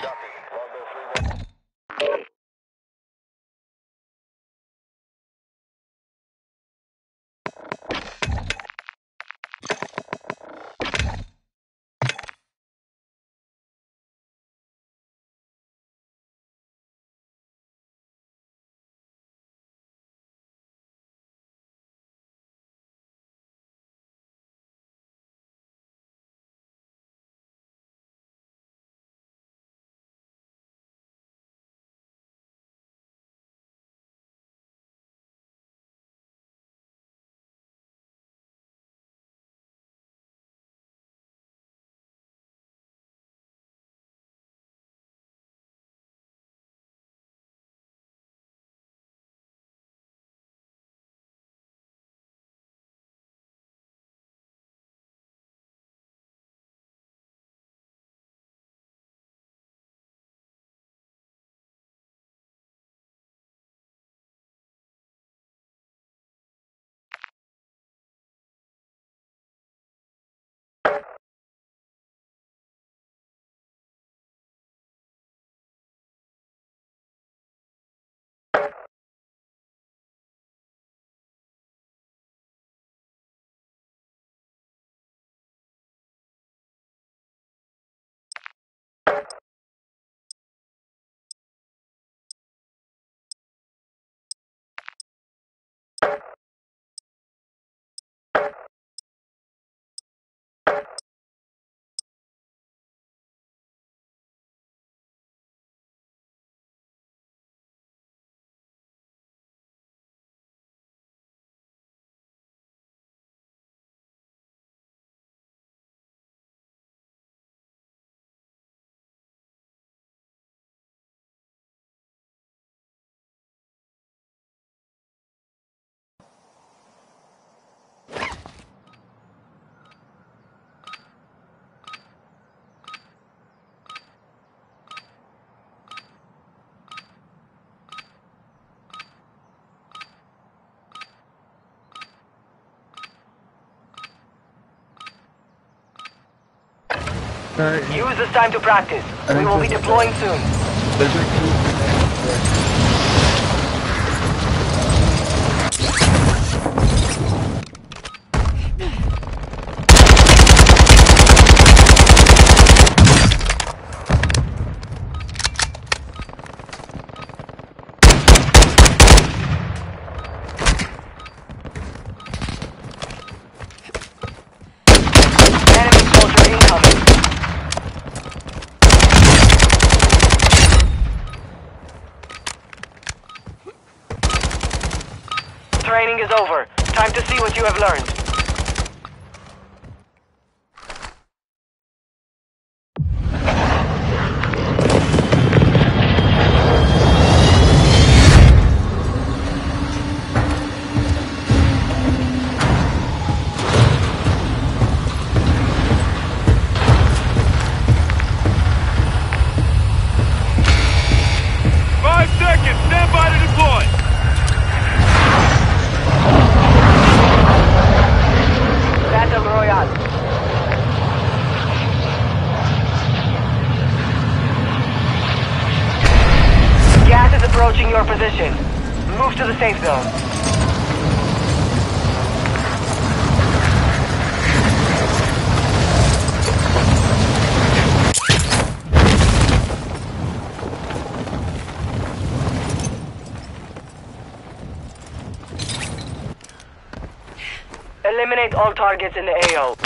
Duffy. you Use this time to practice. We will be deploying soon. Position. Move to the safe zone. Eliminate all targets in the AO.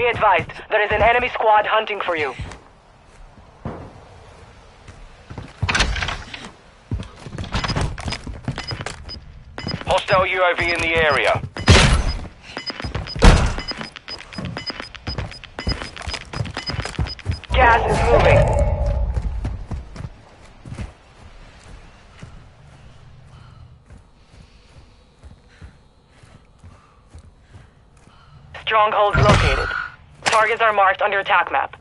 Be advised, there is an enemy squad hunting for you. Hostile UAV in the area. Gas is moving. Strongholds located. Targets are marked on your attack map.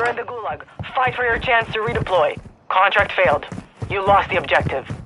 You're in the Gulag. Fight for your chance to redeploy. Contract failed. You lost the objective.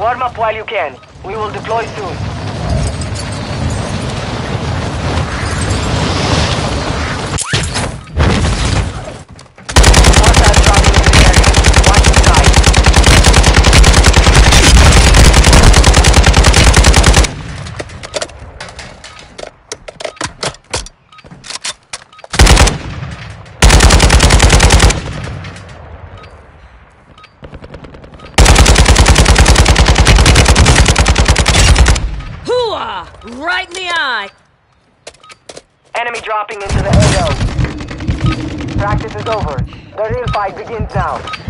Warm up while you can. We will deploy soon. Right in the eye. Enemy dropping into the AO. Practice is over. The real fight begins now.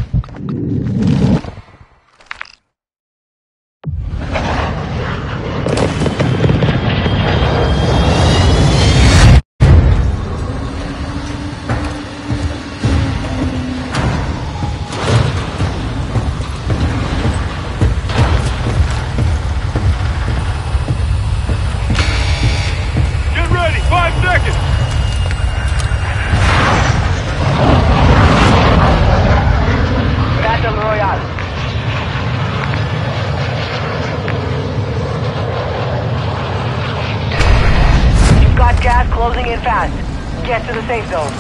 Fast. Get to the safe zone.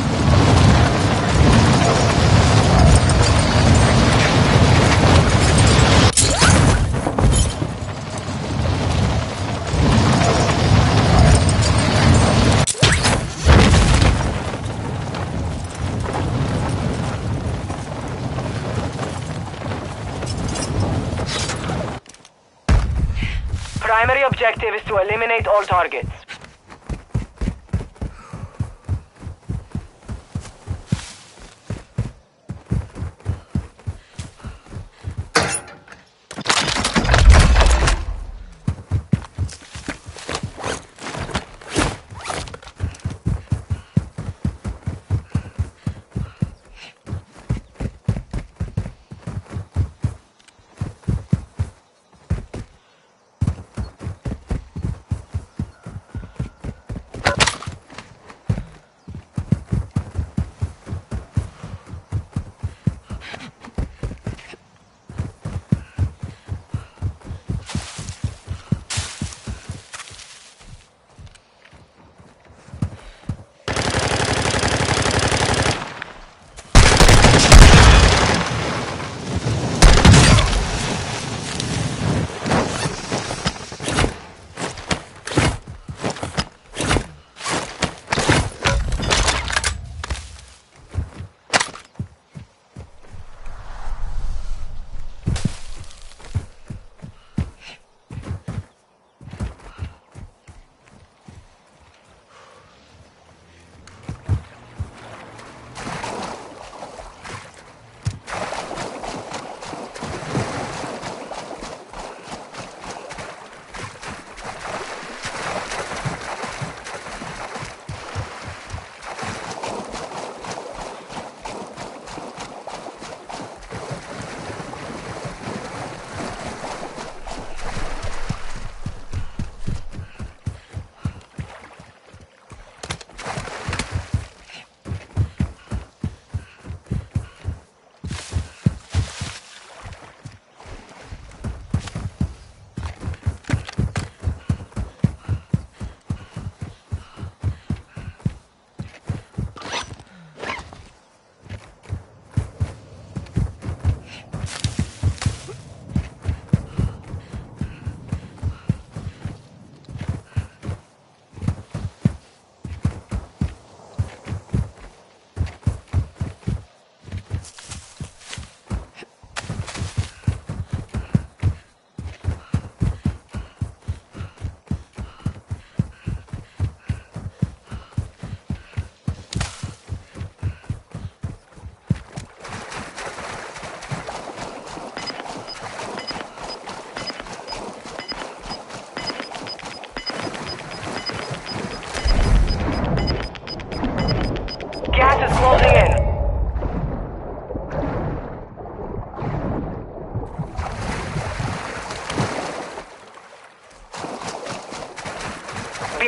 Primary objective is to eliminate all targets.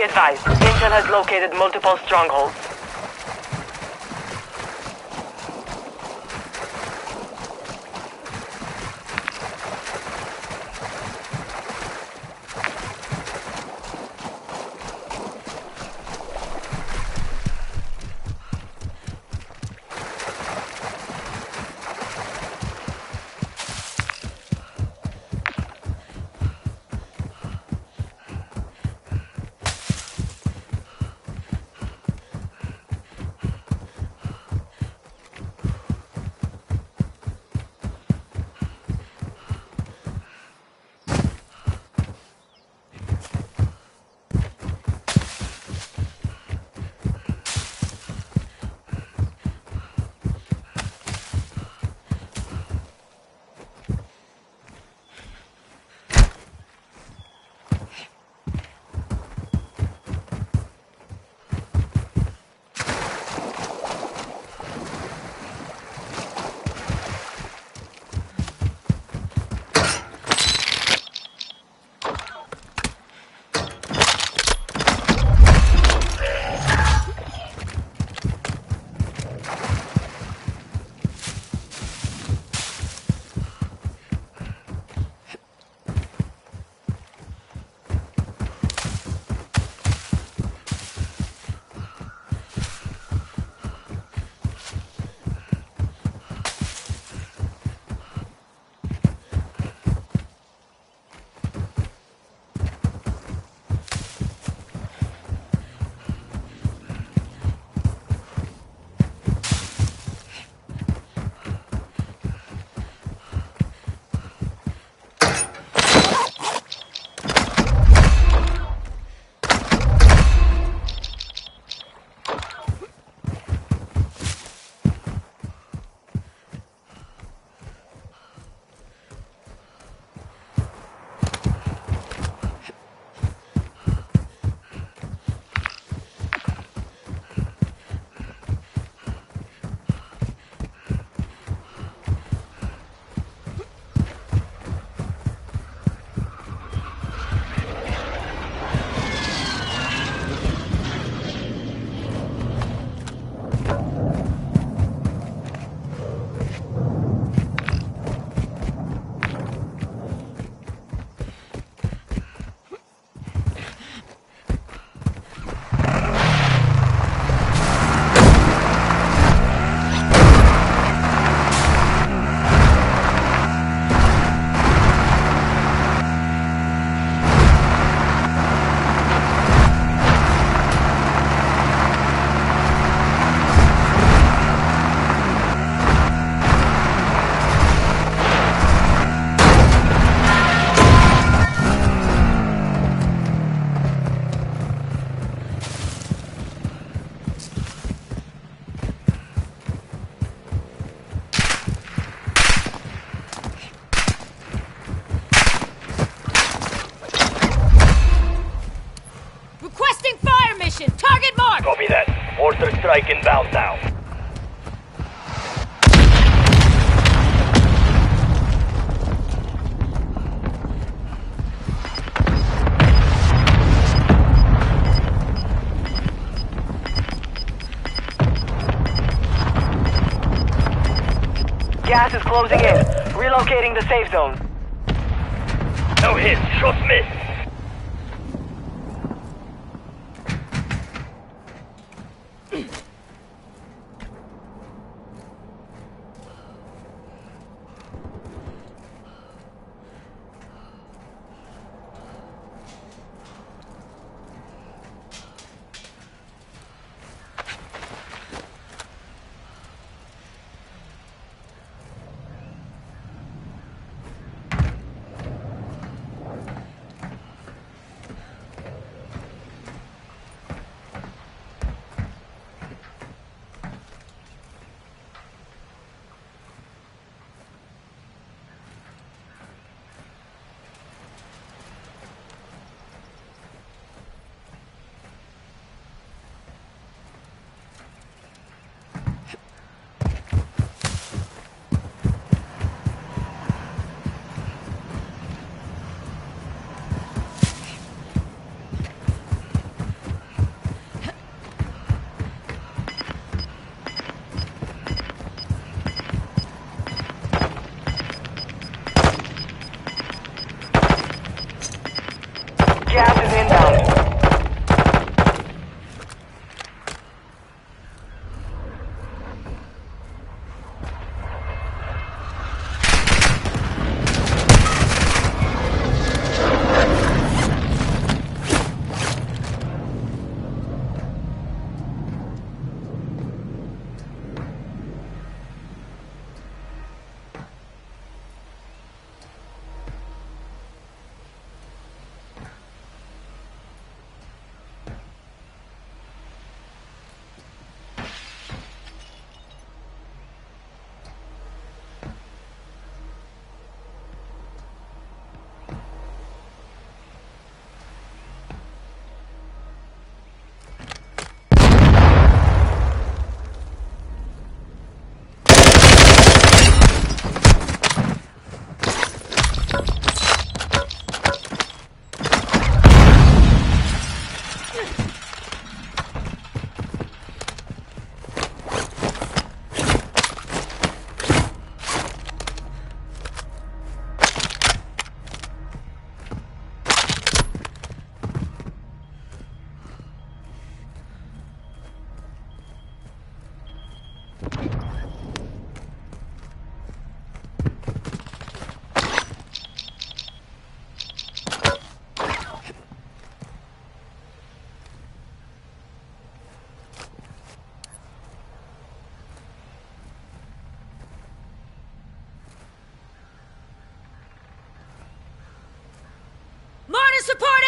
Advised, Intel has located multiple strongholds. Inbound now. Gas is closing in. Relocating the safe zone. No hits. Shot miss.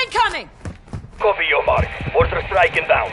Incoming. Copy your mark. Mortar strike inbound.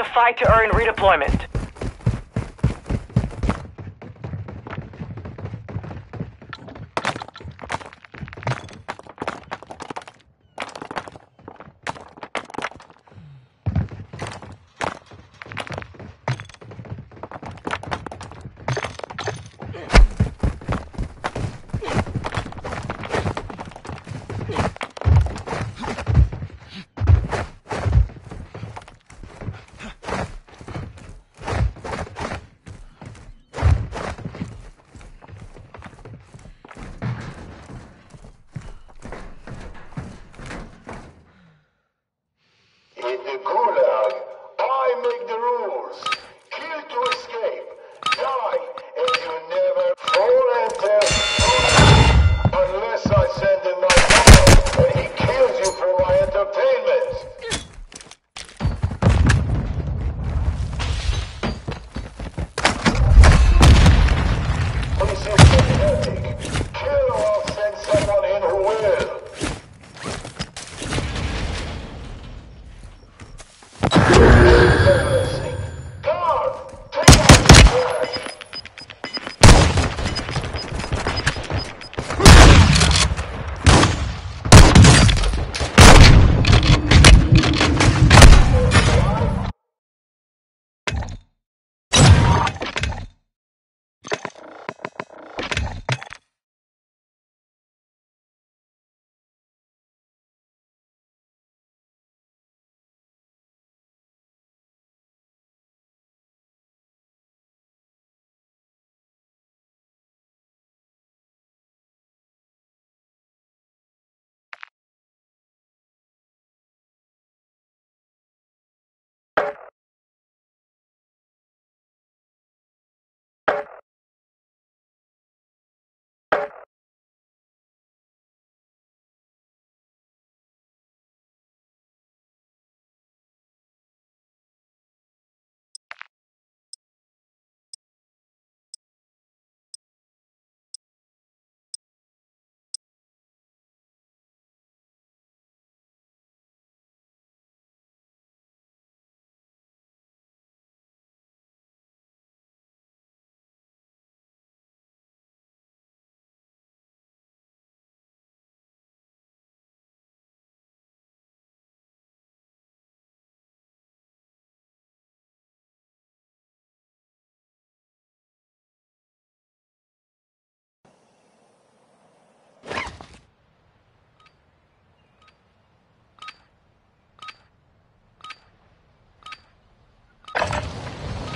fight to earn redeployment.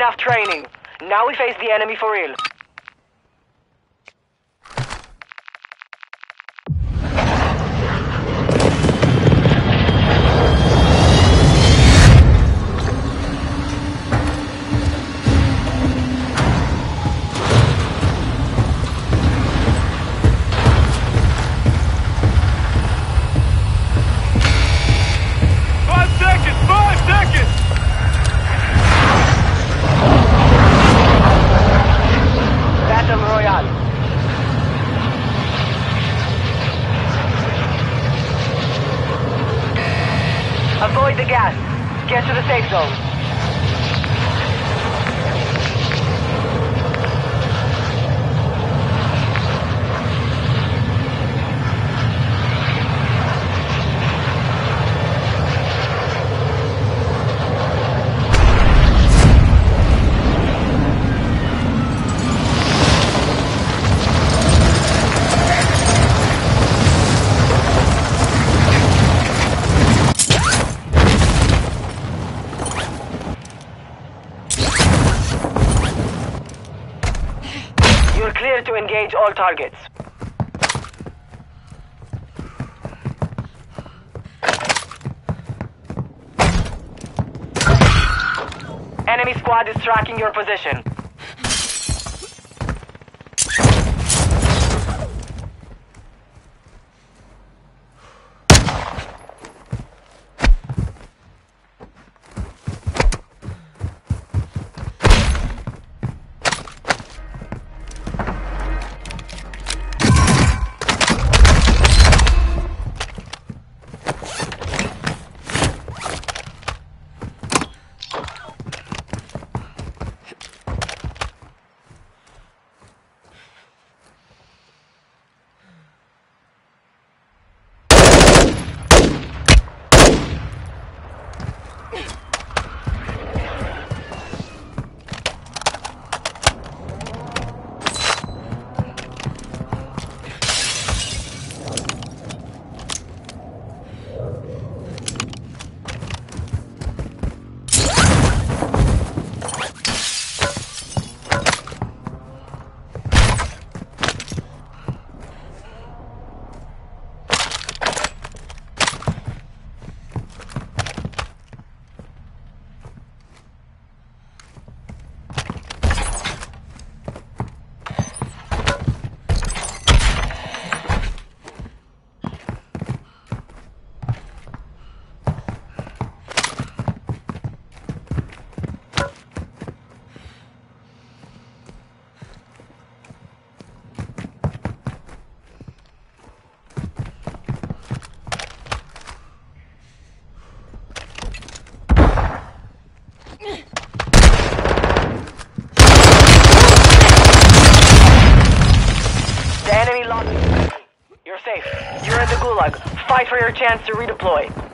Enough training. Now we face the enemy for real. Enemy squad is tracking your position. Fight for your chance to redeploy.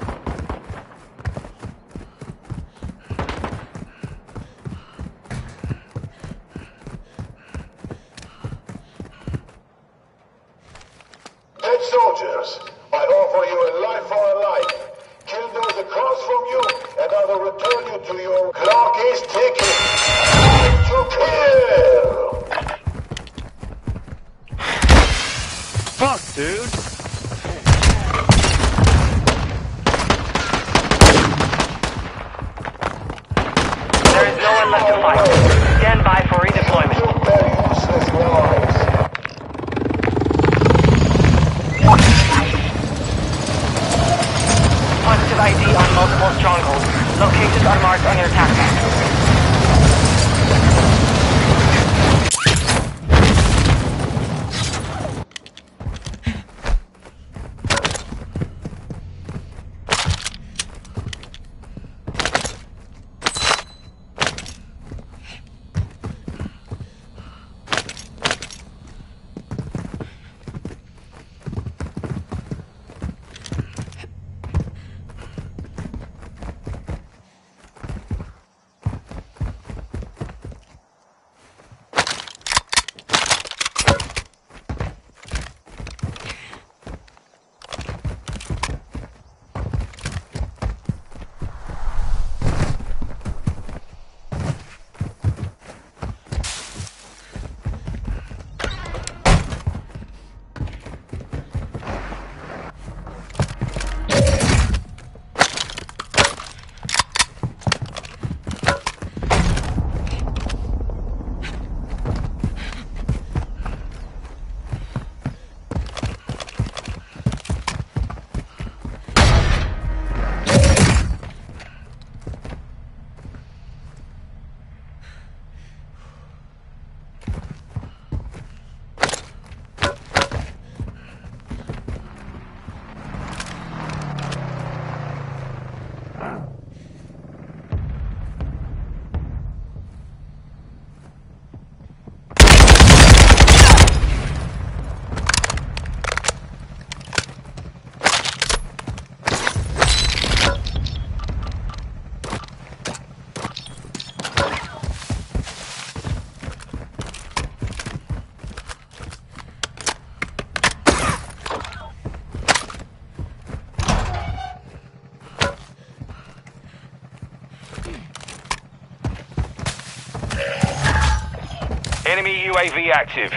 UAV active.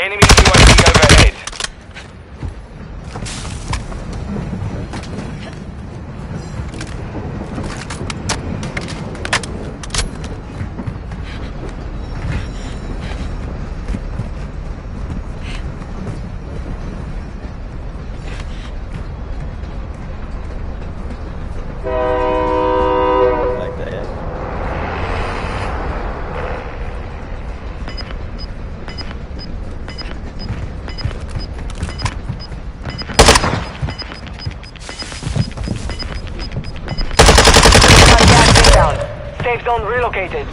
Enemy UAV overhead. Like that. Got gas inbound. Safe zone relocated.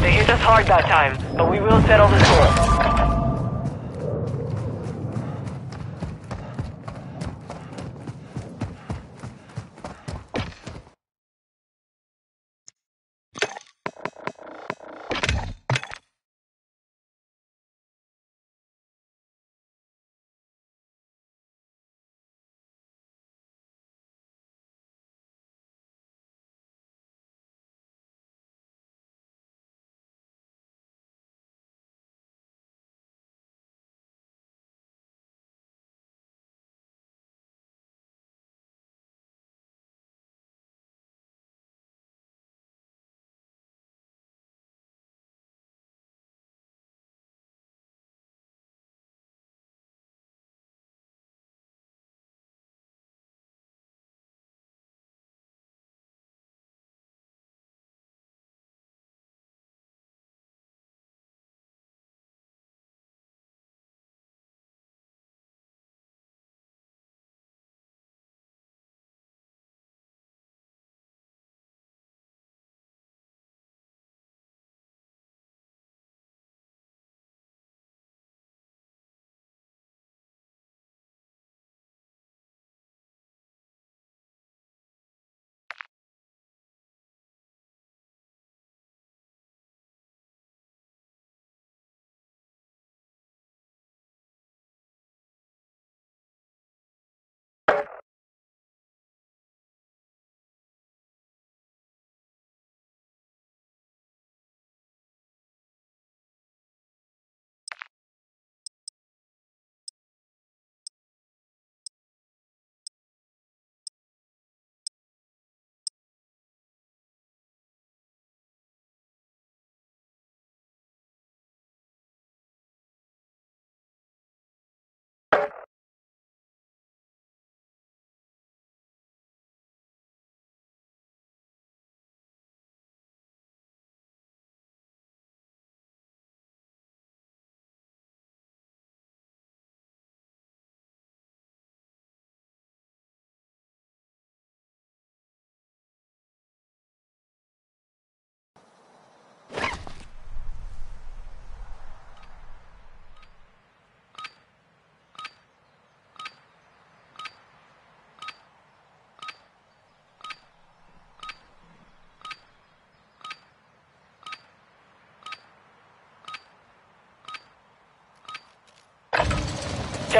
They hit us hard that time, but we will settle the score.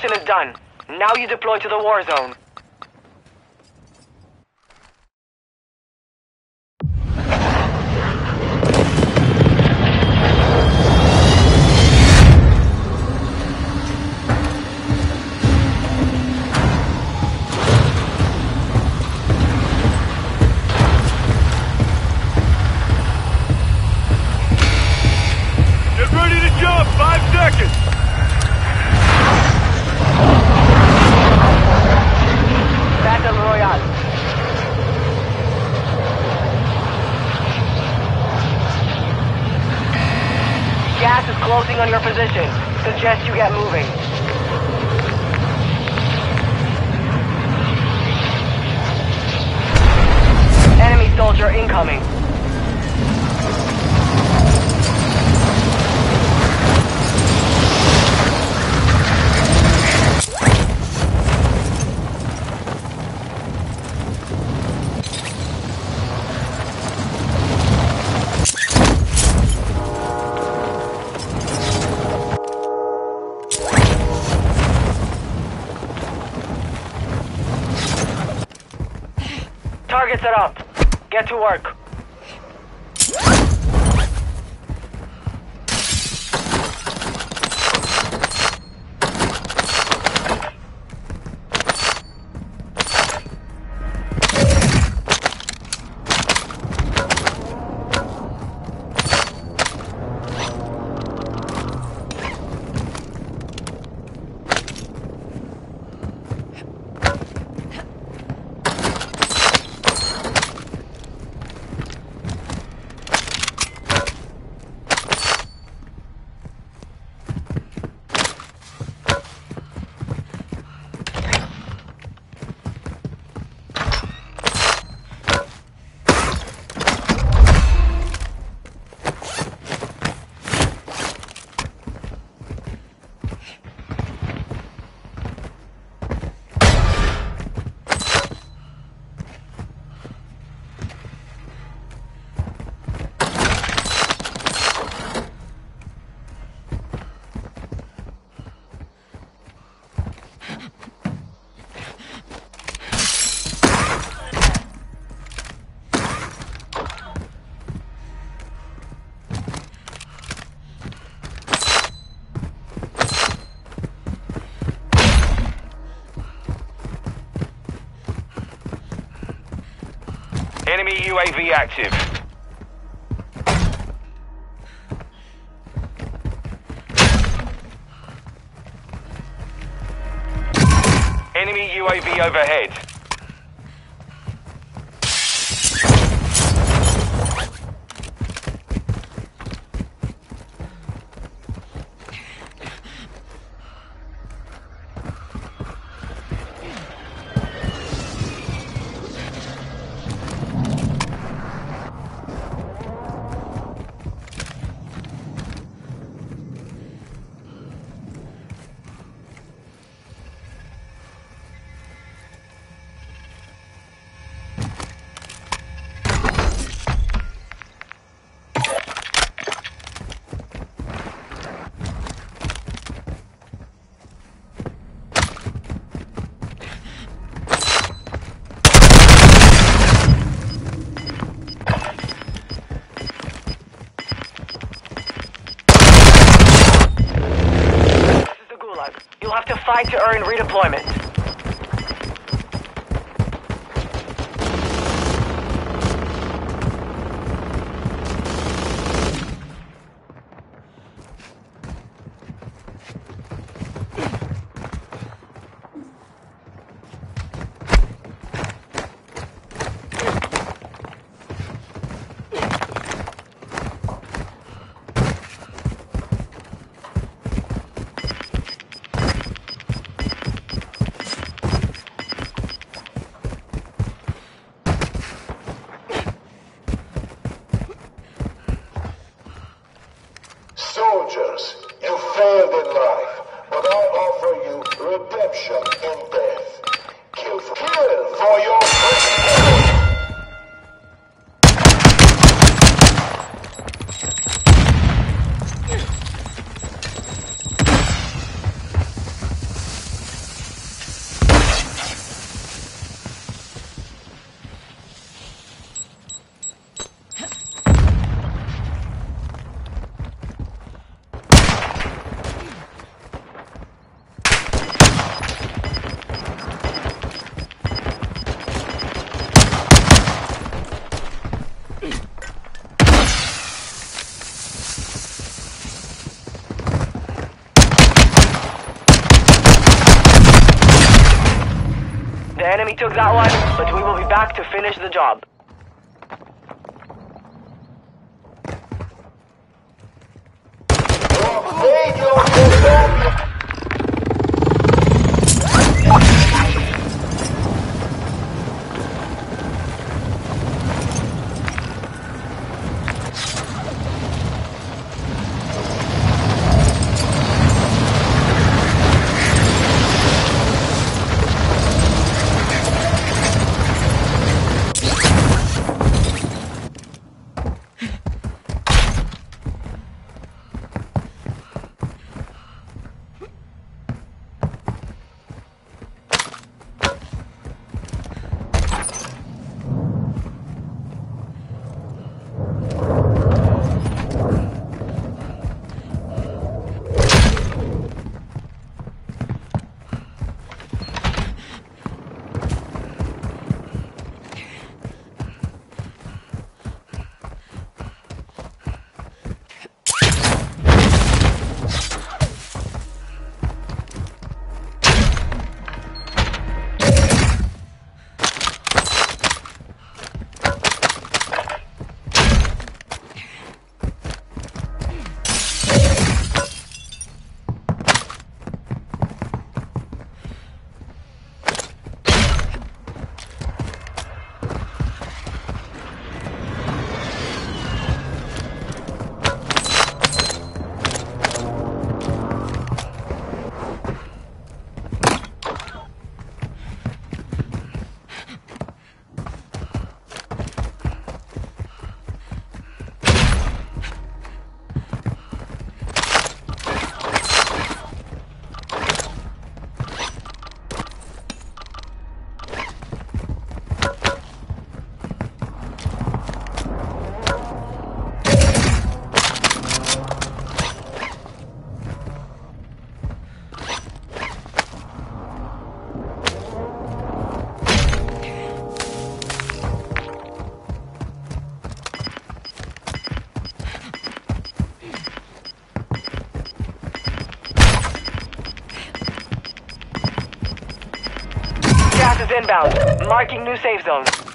Preparation is done. Now you deploy to the war zone. Get ready to jump! Five seconds! Battle Gas is closing on your position. Suggest you get moving. Enemy soldier incoming. Targets are up. Get to work. UAV active. Enemy UAV overhead. Earn redeployment. Took that one, but we will be back to finish the job. Marking new safe zone.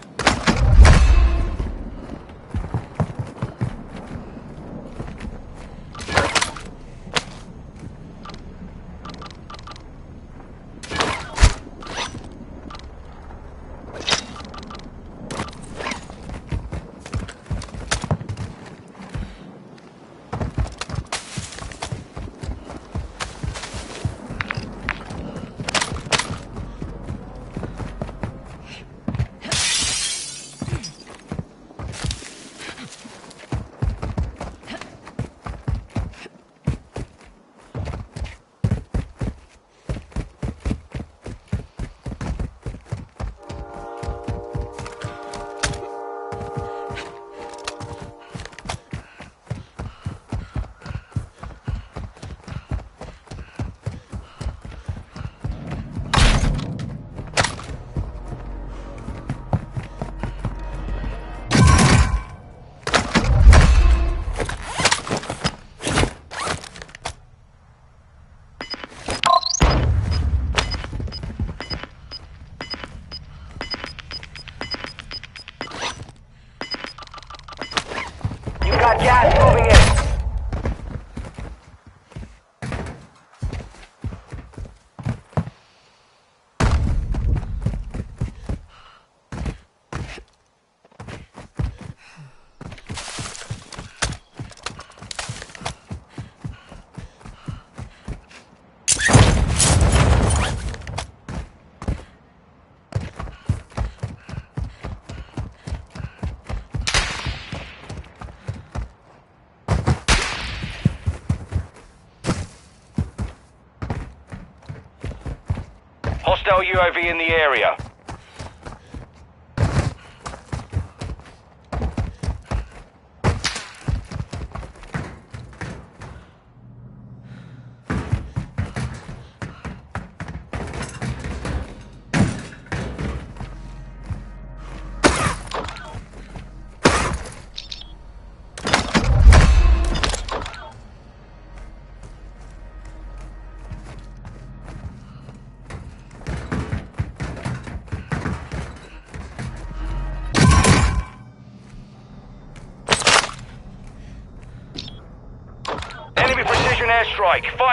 UAV in the area.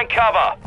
Find cover.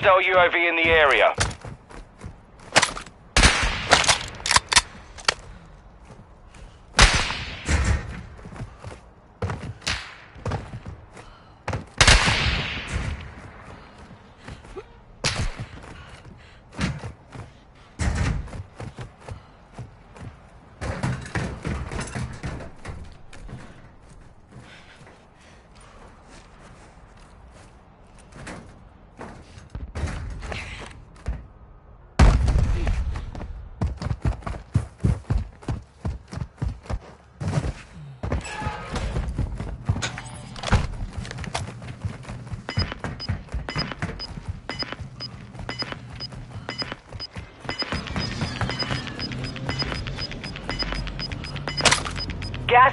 Hostile UAV in the area.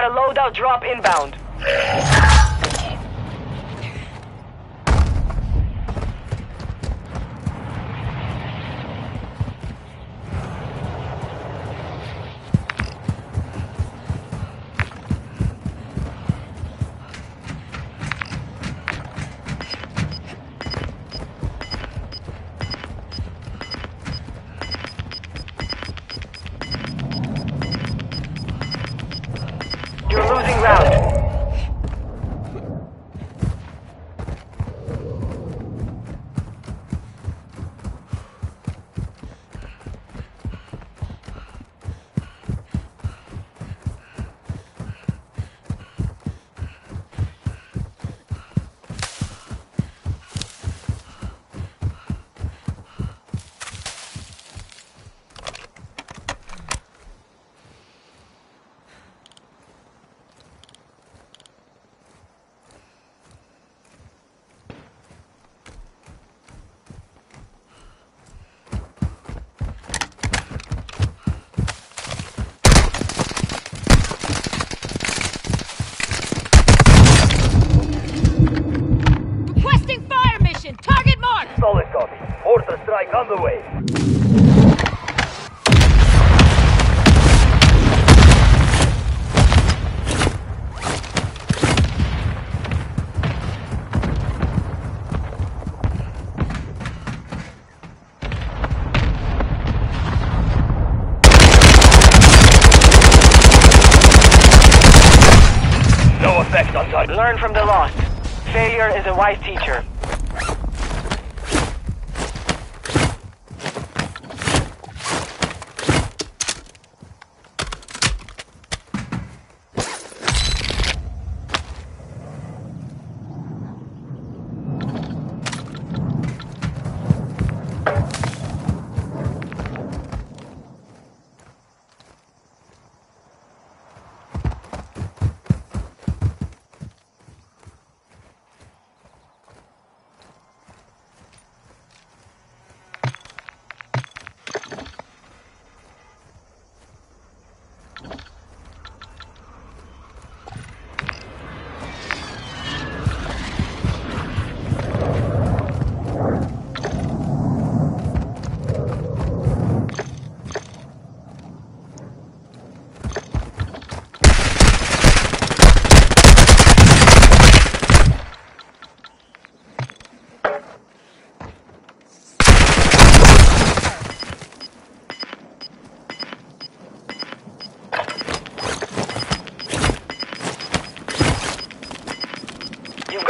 Got a loadout drop inbound. Learn from the lost. Failure is a wise teacher.